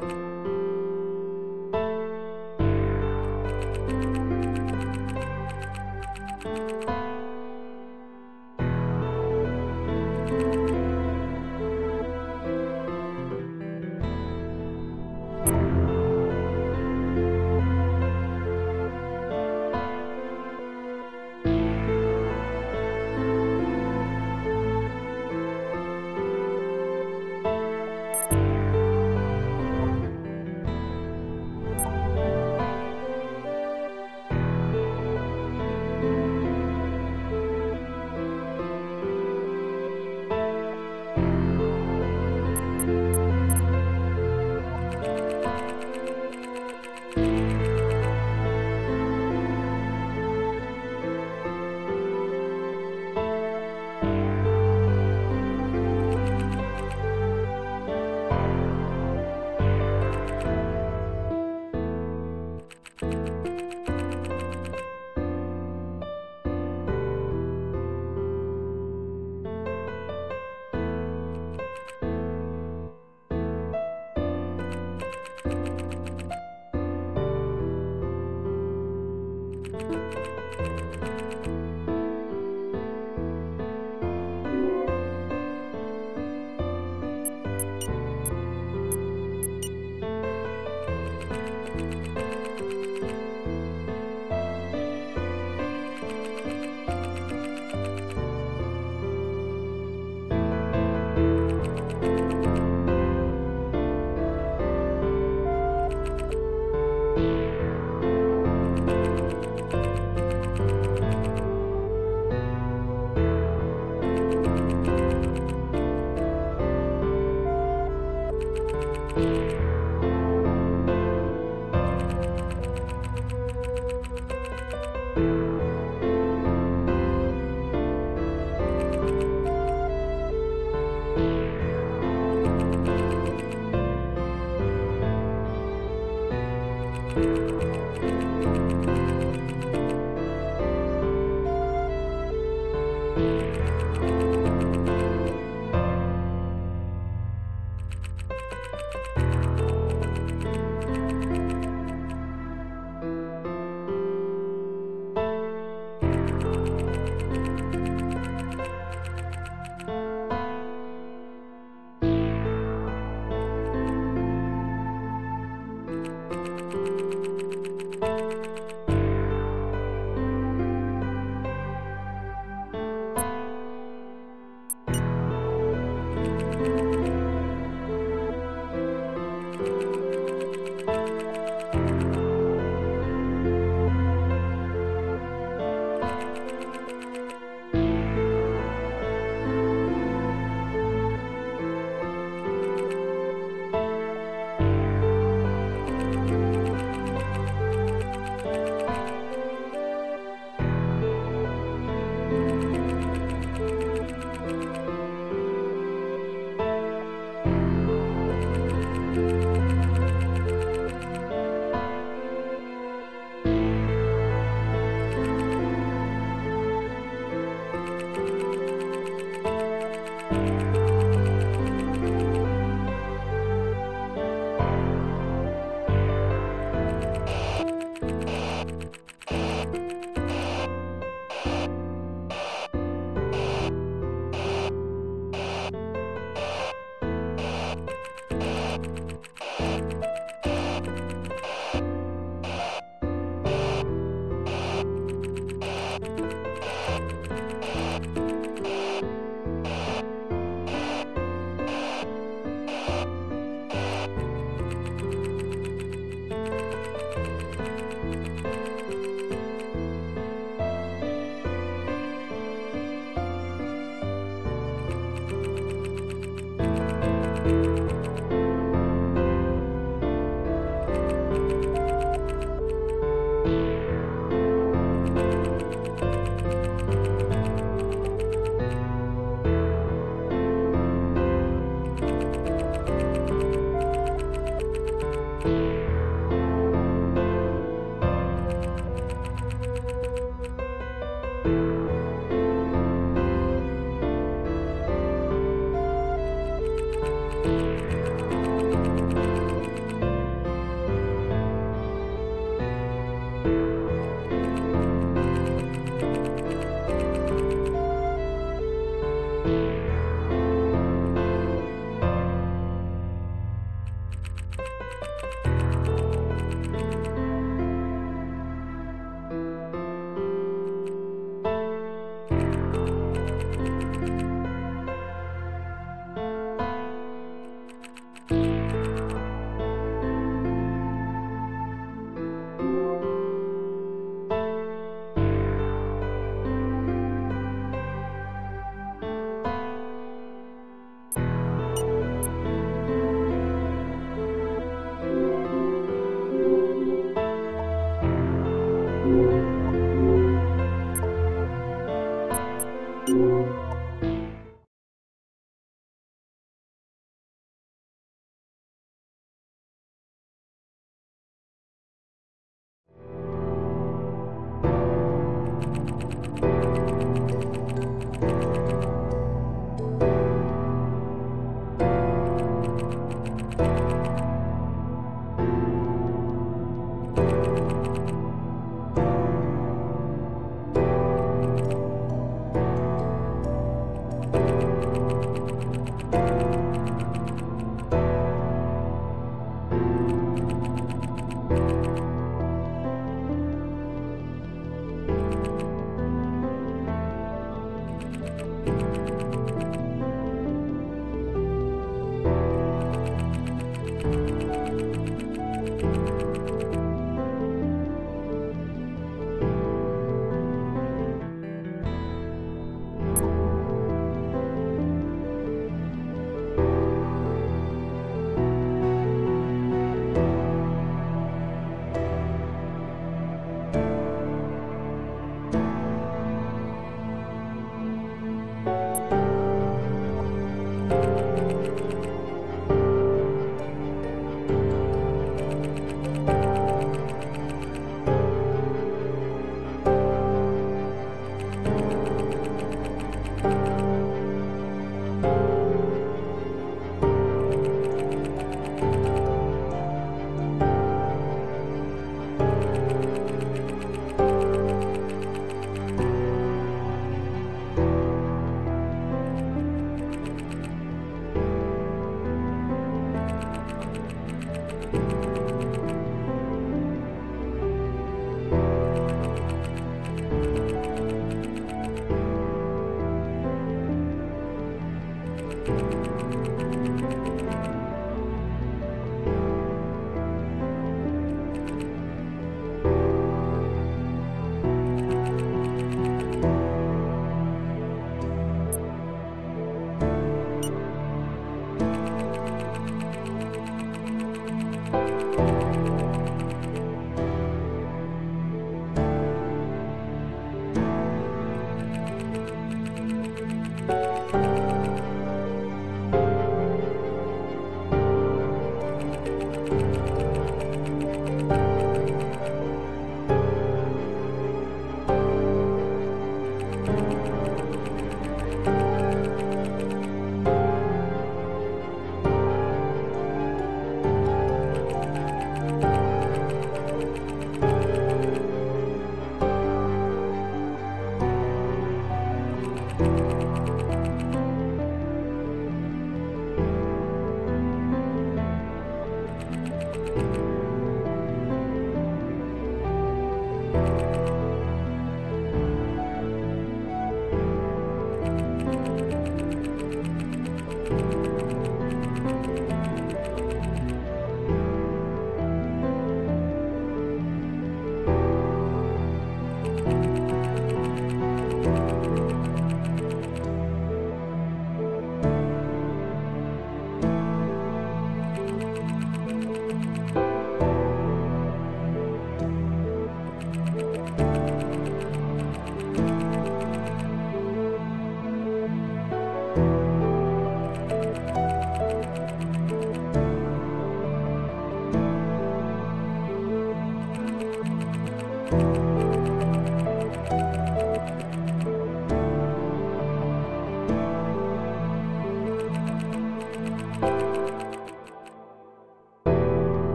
you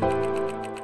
Música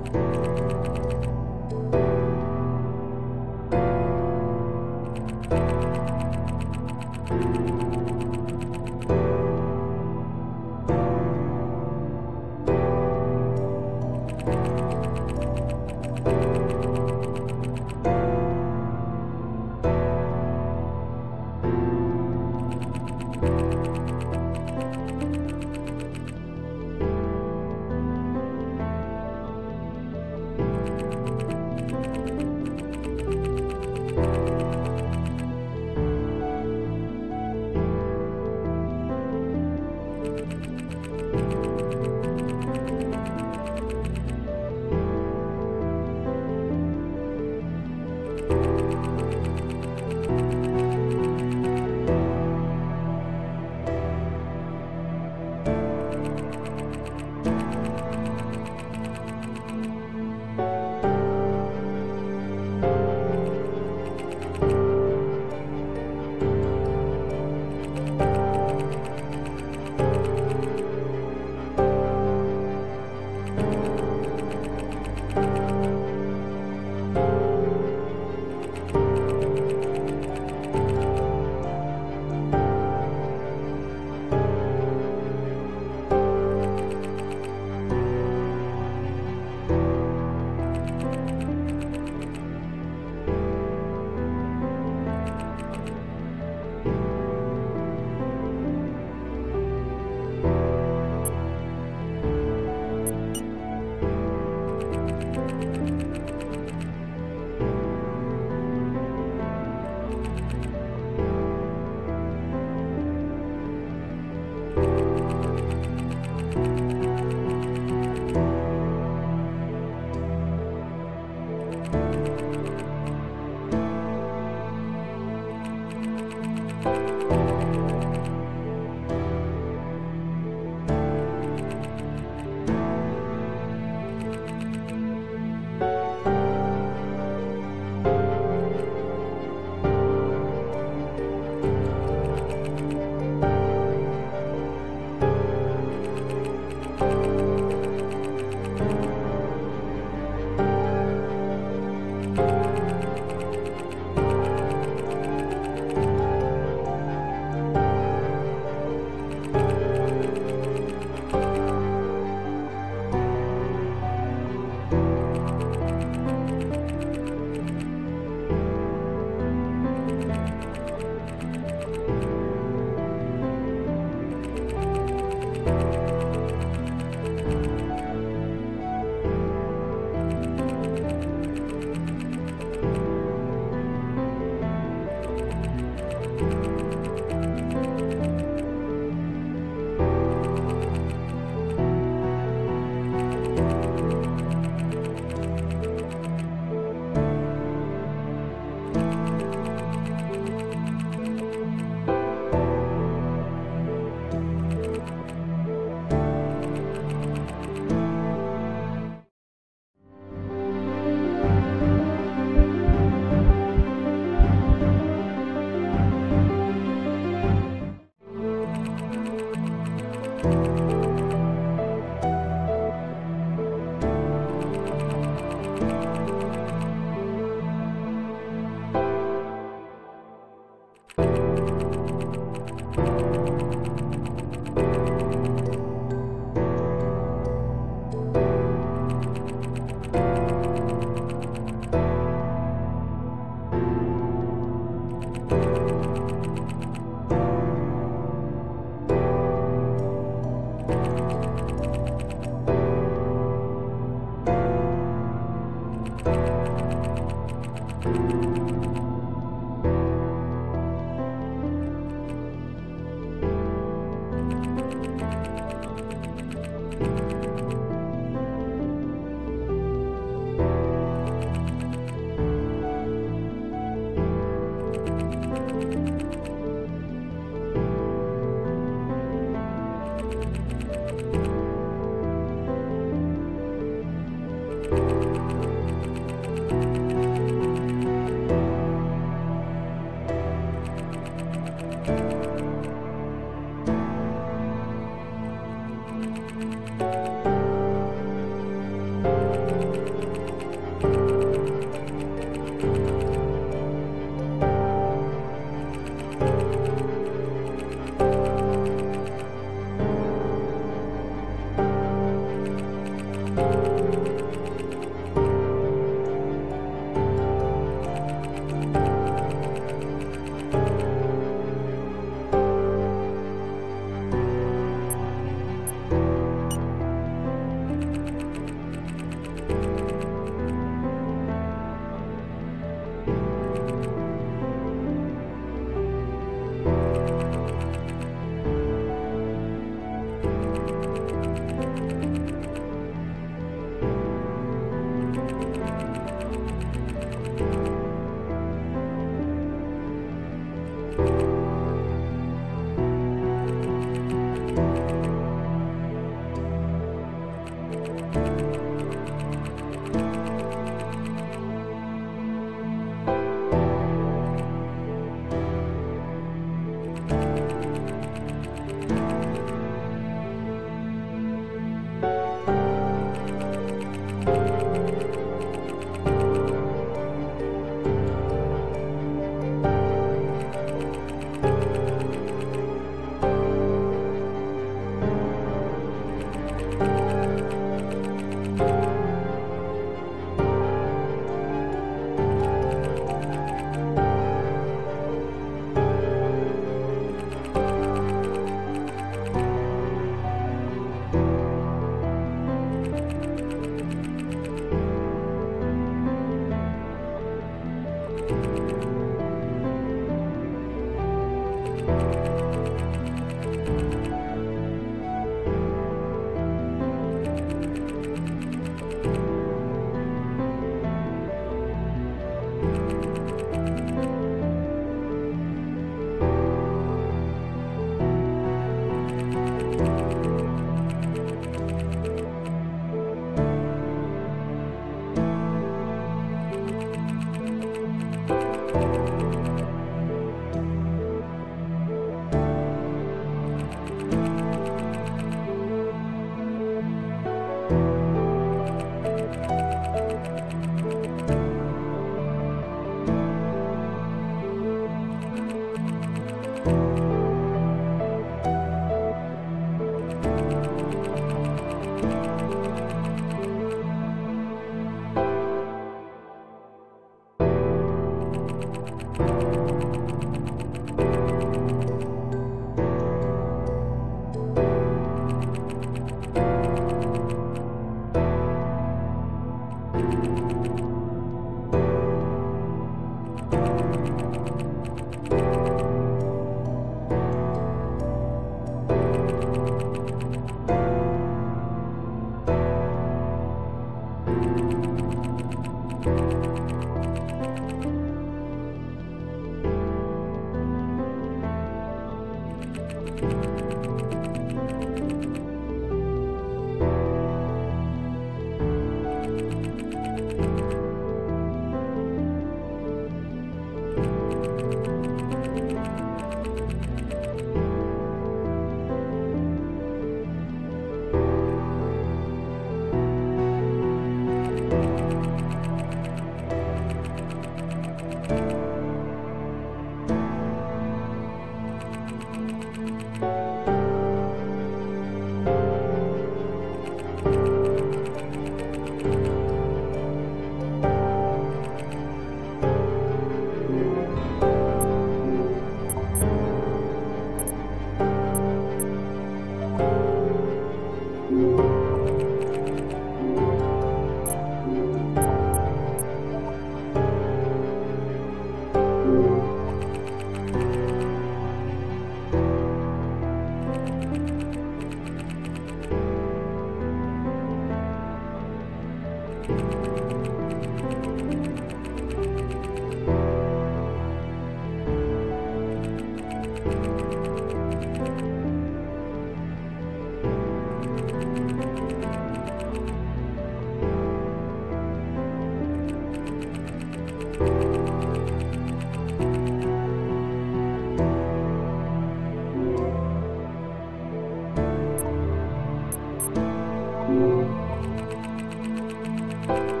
You.